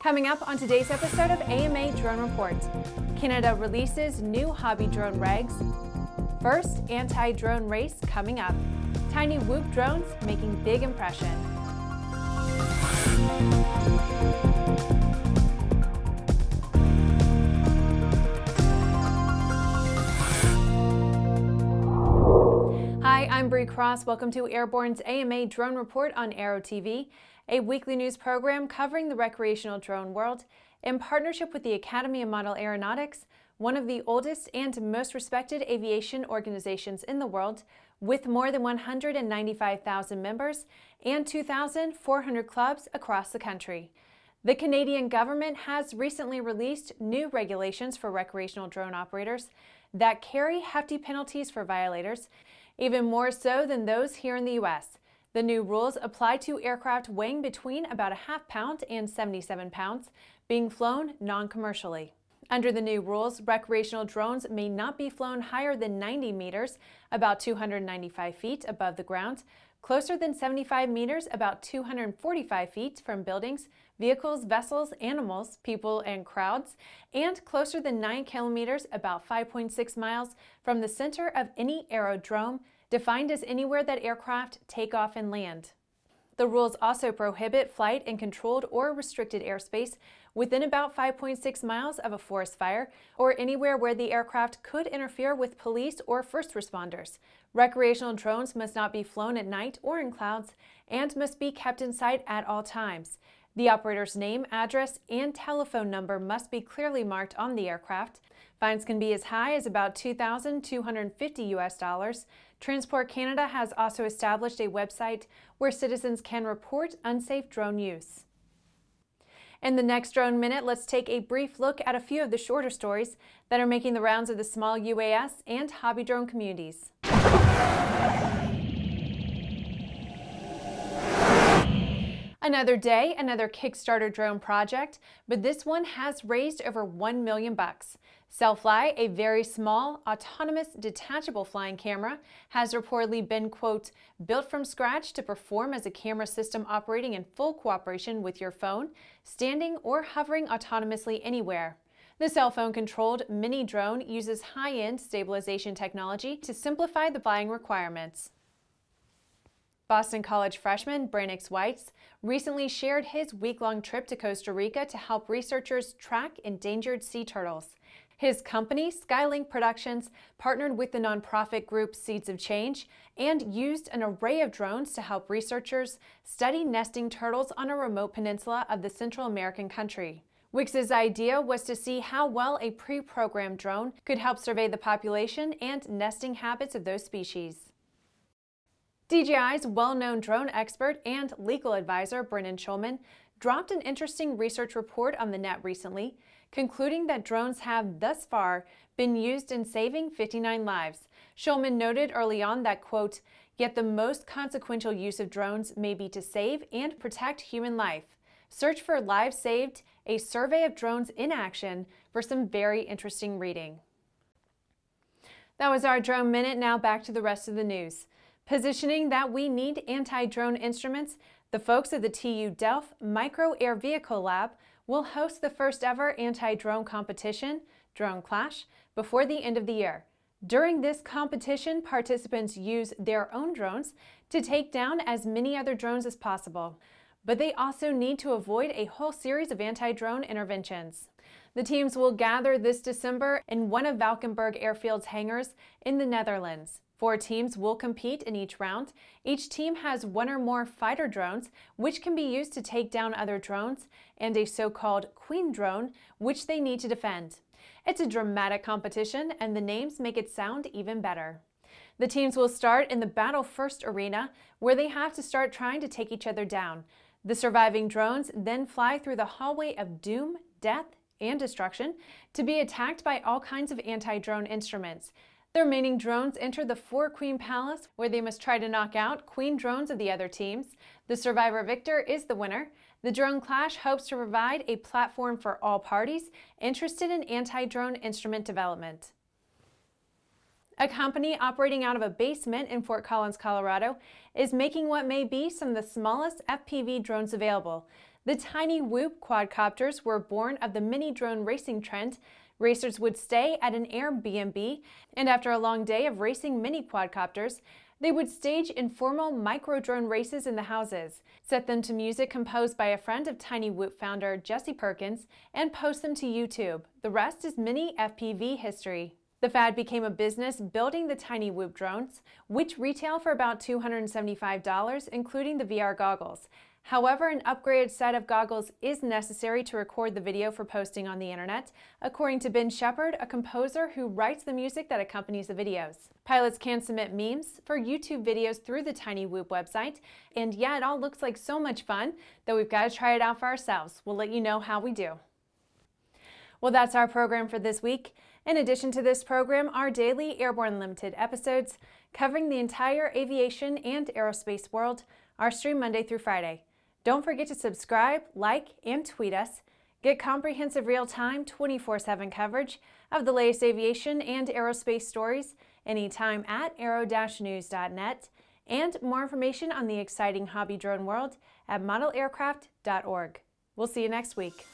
Coming up on today's episode of AMA Drone Report, Canada releases new hobby drone regs. First anti-drone race coming up. Tiny Whoop drones making big impression. I'm Bree Cross. Welcome to Airborne's AMA Drone Report on Aero TV, a weekly news program covering the recreational drone world in partnership with the Academy of Model Aeronautics, one of the oldest and most respected aviation organizations in the world, with more than 195,000 members and 2,400 clubs across the country. The Canadian government has recently released new regulations for recreational drone operators that carry hefty penalties for violators, even more so than those here in the U.S. The new rules apply to aircraft weighing between about a half pound and 77 pounds, being flown non commercially. Under the new rules, recreational drones may not be flown higher than 90 meters, about 295 feet above the ground, closer than 75 meters, about 245 feet from buildings, vehicles, vessels, animals, people, and crowds, and closer than 9 kilometers, about 5.6 miles, from the center of any aerodrome, defined as anywhere that aircraft take off and land. The rules also prohibit flight in controlled or restricted airspace within about 5.6 miles of a forest fire or anywhere where the aircraft could interfere with police or first responders. Recreational drones must not be flown at night or in clouds and must be kept in sight at all times. The operator's name, address, and telephone number must be clearly marked on the aircraft. Fines can be as high as about 2,250 US dollars. Transport Canada has also established a website where citizens can report unsafe drone use. In the next Drone Minute, let's take a brief look at a few of the shorter stories that are making the rounds of the small UAS and hobby drone communities. Another day, another Kickstarter drone project, but this one has raised over 1 million bucks. Selfly, a very small, autonomous, detachable flying camera, has reportedly been, quote, built from scratch to perform as a camera system operating in full cooperation with your phone, standing or hovering autonomously anywhere. The cell phone controlled mini drone uses high end stabilization technology to simplify the flying requirements. Boston College freshman Brannix Whites recently shared his week long trip to Costa Rica to help researchers track endangered sea turtles. His company, Skylink Productions, partnered with the nonprofit group Seeds of Change and used an array of drones to help researchers study nesting turtles on a remote peninsula of the Central American country. Wix's idea was to see how well a pre programmed drone could help survey the population and nesting habits of those species. DJI's well-known drone expert and legal advisor, Brendan Schulman, dropped an interesting research report on the net recently, concluding that drones have thus far been used in saving 59 lives. Schulman noted early on that, quote, yet the most consequential use of drones may be to save and protect human life. Search for Lives Saved, a survey of drones in action for some very interesting reading. That was our drone minute. Now back to the rest of the news. Positioning that we need anti-drone instruments, the folks at the TU Delft Micro Air Vehicle Lab will host the first ever anti-drone competition, Drone Clash, before the end of the year. During this competition, participants use their own drones to take down as many other drones as possible. But they also need to avoid a whole series of anti-drone interventions. The teams will gather this December in one of Valkenburg Airfield's hangars in the Netherlands. Four teams will compete in each round. Each team has one or more fighter drones, which can be used to take down other drones, and a so-called queen drone, which they need to defend. It's a dramatic competition, and the names make it sound even better. The teams will start in the Battle First arena, where they have to start trying to take each other down. The surviving drones then fly through the hallway of doom, death, and destruction to be attacked by all kinds of anti-drone instruments. The remaining drones enter the Four Queen Palace, where they must try to knock out queen drones of the other teams. The survivor victor is the winner. The Drone Clash hopes to provide a platform for all parties interested in anti-drone instrument development. A company operating out of a basement in Fort Collins, Colorado, is making what may be some of the smallest FPV drones available. The tiny Whoop quadcopters were born of the mini drone racing trend. Racers would stay at an Airbnb, and after a long day of racing mini quadcopters, they would stage informal micro drone races in the houses, set them to music composed by a friend of Tiny Whoop founder Jesse Perkins, and post them to YouTube. The rest is mini FPV history. The fad became a business building the Tiny Whoop drones, which retail for about $275, including the VR goggles. However, an upgraded set of goggles is necessary to record the video for posting on the internet, according to Ben Shepard, a composer who writes the music that accompanies the videos. Pilots can submit memes for YouTube videos through the Tiny Whoop website, and yeah, it all looks like so much fun that we've got to try it out for ourselves. We'll let you know how we do. Well, that's our program for this week. In addition to this program, our daily Airborne Limited episodes covering the entire aviation and aerospace world are streamed Monday through Friday. Don't forget to subscribe, like, and tweet us. Get comprehensive real-time 24-7 coverage of the latest aviation and aerospace stories anytime at aero-news.net and more information on the exciting hobby drone world at modelaircraft.org. We'll see you next week.